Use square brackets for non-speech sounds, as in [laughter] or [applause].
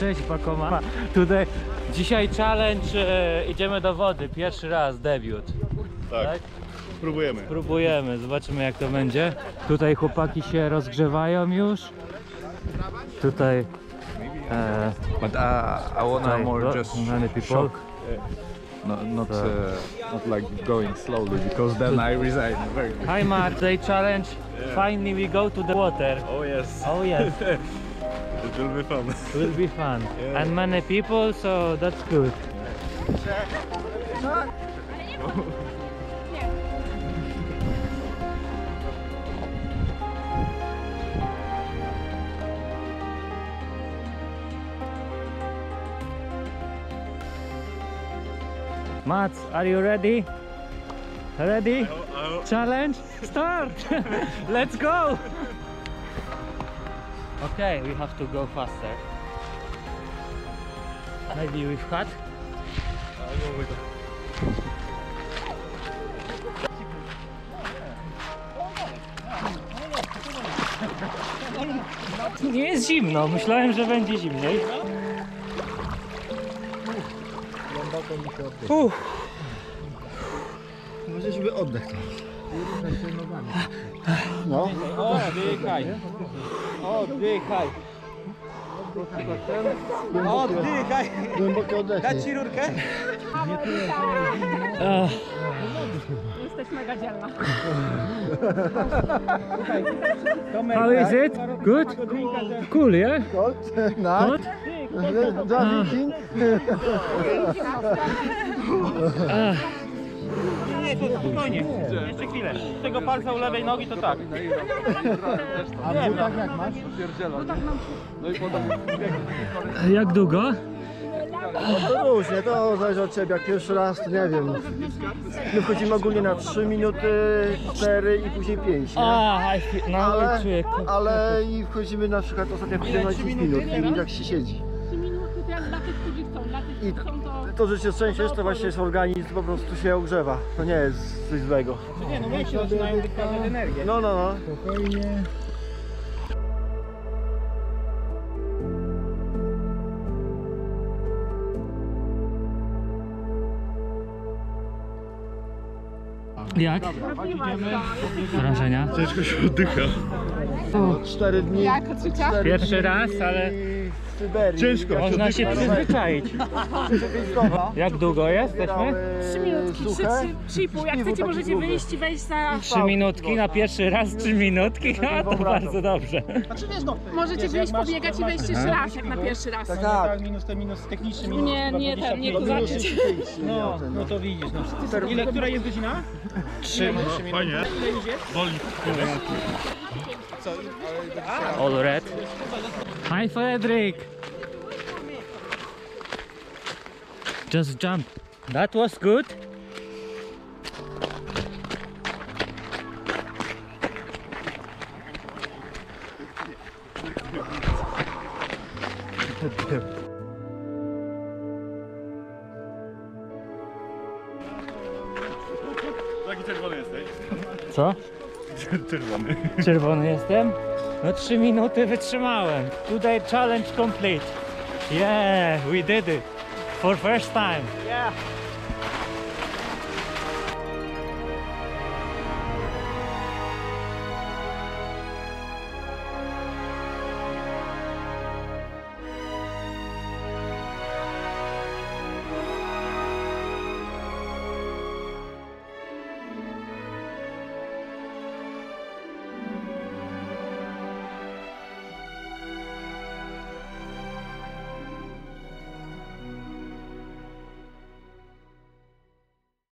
Cześć Pakoma. Tutaj dzisiaj challenge, e, idziemy do wody, pierwszy raz, debiut. Tak, Tak? próbujemy. Próbujemy, zobaczymy jak to będzie. Tutaj chłopaki się rozgrzewają już. Tutaj e, But uh, I wanna tutaj more just many people. shock. Not not So- uh, not like going slowly because then I resign very quick. Hi Mark, today challenge. Finally we go to the water. Oh yes, Oh yes, [laughs] it will be fun. [laughs] It will be fun. And many people, so that's good. Mats, are you ready? Ready? Challenge? Start! [laughs] Let's go! Okay, we have to go faster. Maybe with hat? Nie jest zimno, myślałem, że będzie zimniej. Uff. Może żeby oddech. Oddychaj. Oddychaj. Oddychaj! Głębokie oddechy. Dać ci rurkę? Jesteś mega dzielna. how is it? Good? Cool, yeah? [laughs] Tak. Good? Za Wiking. Jeszcze chwilę. Tego palca u lewej nogi to tak. A w tak jak masz? Jak długo? No to różnie, to zależy od ciebie. Jak pierwszy raz, to nie wiem. My wchodzimy ogólnie na 3 minuty, 4 i później 5, nie? I no Ale, ale i wchodzimy na przykład ostatnio wchodzimy na 10 minut i jak się siedzi. Dla tych, którzy chcą. Dla tych, I którzy chcą, to... to, że się trzęsiesz, to właśnie jest organizm po prostu się ogrzewa. To nie jest coś złego. Nie, no zaczynają wytwarzać energię. No, no, no. Jak? Wrażenia? Ciężko się oddycha. 4 dni. Jak odczucia? cztery Pierwszy dni raz, ale w Syberii. Ciężko. można się przyzwyczaić. [laughs] Jak długo jesteśmy? Trzy minutki, trzy, trzy, trzy i pół. Jak chcecie, możecie wyjść i wejść za... Trzy minutki na pierwszy raz, trzy minutki, a to bardzo dobrze. Możecie wyjść, pobiegać i wejść jeszcze raz, jak na pierwszy raz. Tak, tak. minus te minus techniczny minus Nie, chyba nie, ten, nie 25. zobaczyć. No, no to widzisz. No. Ile, która jest godzina? Trzy. No, fajnie. Boli. All red. Hi Just jump. That was good. [laughs] Co? Czerwony. Czerwony jestem? No 3 minuty wytrzymałem. Today challenge complete. Yeah, we did it. For first time. Yeah.